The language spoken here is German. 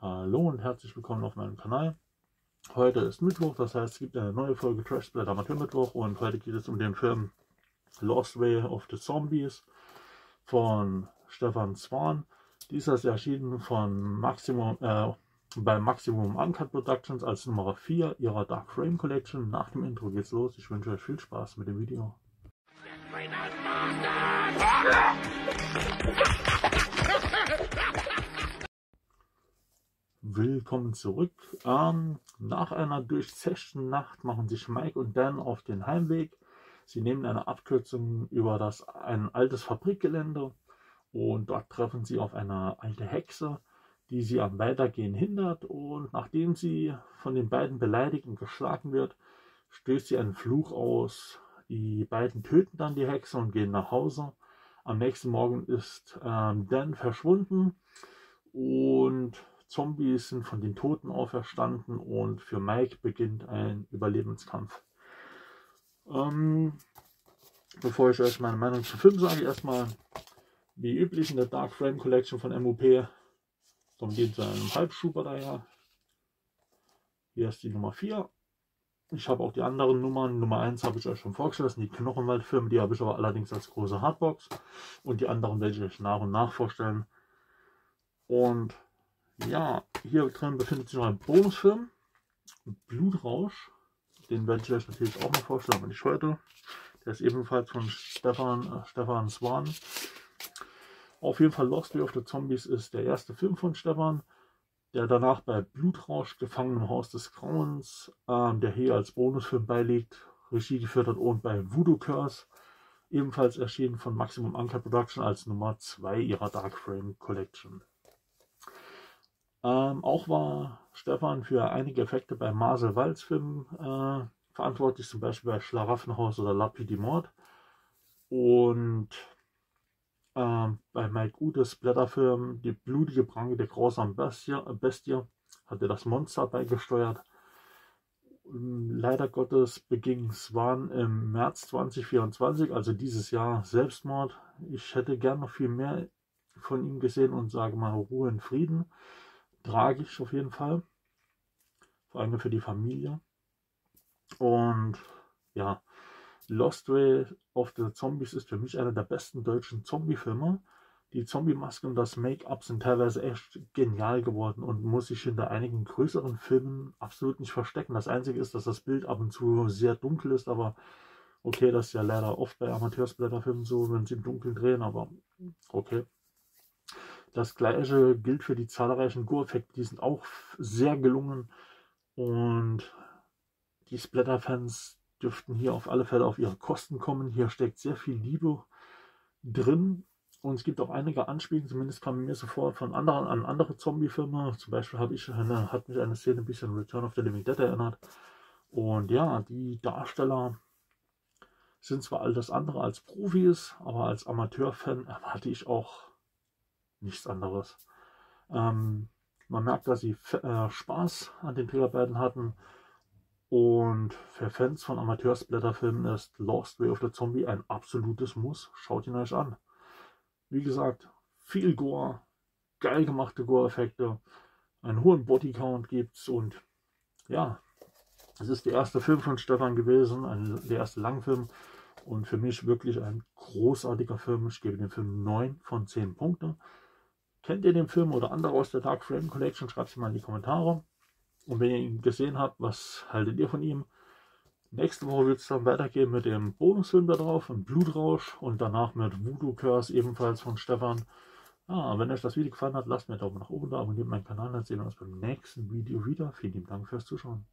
Hallo und herzlich willkommen auf meinem Kanal. Heute ist Mittwoch, das heißt es gibt eine neue Folge Trash Splatter Amateur Mittwoch und heute geht es um den Film Lost Way of the Zombies von Stefan Swan. Dieser ist erschienen von Maximum, äh, bei Maximum Uncut Productions als Nummer 4 ihrer Dark Frame Collection. Nach dem Intro geht's los. Ich wünsche euch viel Spaß mit dem Video. Willkommen zurück. Ähm, nach einer durchzechten Nacht machen sich Mike und Dan auf den Heimweg. Sie nehmen eine Abkürzung über das ein altes Fabrikgelände und dort treffen sie auf eine alte Hexe, die sie am Weitergehen hindert. Und nachdem sie von den beiden beleidigt und geschlagen wird, stößt sie einen Fluch aus. Die beiden töten dann die Hexe und gehen nach Hause. Am nächsten Morgen ist ähm, Dan verschwunden und Zombies sind von den Toten auferstanden und für Mike beginnt ein Überlebenskampf. Ähm, bevor ich euch meine Meinung zum Film sage, erstmal wie üblich in der Dark Frame Collection von MOP. Darum geht es einem Halbschuber daher. Hier ist die Nummer 4. Ich habe auch die anderen Nummern. Nummer 1 habe ich euch schon vorgestellt, die Knochenwaldfilme. Die habe ich aber allerdings als große Hardbox. Und die anderen werde ich euch nach und nach vorstellen. Und ja, hier drin befindet sich noch ein Bonusfilm. Blutrausch. Den werde ich euch natürlich auch mal vorstellen, aber nicht heute. Der ist ebenfalls von Stefan, äh, Stefan Swan. Auf jeden Fall Lost Way of the Zombies ist der erste Film von Stefan, der danach bei Blutrausch, Gefangen im Haus des Grauens, äh, der hier als Bonusfilm beiliegt, Regie geführt hat und bei Voodoo Curse, ebenfalls erschienen von Maximum Anker Production als Nummer 2 ihrer Dark Frame Collection. Ähm, auch war Stefan für einige Effekte bei Marcel Walz Filmen äh, verantwortlich, zum Beispiel bei Schlaraffenhaus oder Lapide Mord. Und ähm, bei Mike Utes Blätterfilm Die blutige Pranke der grausamen Bestie, Bestie hat er das Monster beigesteuert. Leider Gottes beging Swan im März 2024, also dieses Jahr, Selbstmord. Ich hätte gern noch viel mehr von ihm gesehen und sage mal Ruhe in Frieden tragisch auf jeden Fall. Vor allem für die Familie. Und ja, Lost Way of the Zombies ist für mich einer der besten deutschen Zombie-Filme. Die Zombie-Maske und das Make-up sind teilweise echt genial geworden und muss sich hinter einigen größeren Filmen absolut nicht verstecken. Das Einzige ist, dass das Bild ab und zu sehr dunkel ist, aber okay, das ist ja leider oft bei Amateursblätterfilmen so, wenn sie im Dunkeln drehen, aber okay. Das gleiche gilt für die zahlreichen Go-Effekte, die sind auch sehr gelungen und die Splatter-Fans dürften hier auf alle Fälle auf ihre Kosten kommen. Hier steckt sehr viel Liebe drin und es gibt auch einige Anspielungen, zumindest kam mir sofort von anderen an andere Zombie-Filme. Zum Beispiel ich eine, hat mich eine Szene ein bisschen Return of the Living Dead erinnert. Und ja, die Darsteller sind zwar alles andere als Profis, aber als Amateurfan erwarte ich auch nichts anderes. Ähm, man merkt, dass sie äh, Spaß an den Dreharbeiten hatten. Und für Fans von Amateursblätterfilmen ist Lost Way of the Zombie ein absolutes Muss. Schaut ihn euch an. Wie gesagt, viel Gore, geil gemachte Gore-Effekte, einen hohen Bodycount gibt's und ja, es ist der erste Film von Stefan gewesen, ein, der erste Langfilm und für mich wirklich ein großartiger Film. Ich gebe dem Film 9 von 10 Punkten. Kennt ihr den Film oder andere aus der Dark Frame Collection? Schreibt es mal in die Kommentare. Und wenn ihr ihn gesehen habt, was haltet ihr von ihm? Nächste Woche wird es dann weitergehen mit dem Bonusfilm da drauf, und Blutrausch und danach mit Voodoo Curse, ebenfalls von Stefan. Ah, wenn euch das Video gefallen hat, lasst mir einen Daumen nach oben da, abonniert meinen Kanal, dann sehen wir uns beim nächsten Video wieder. Vielen Dank fürs Zuschauen.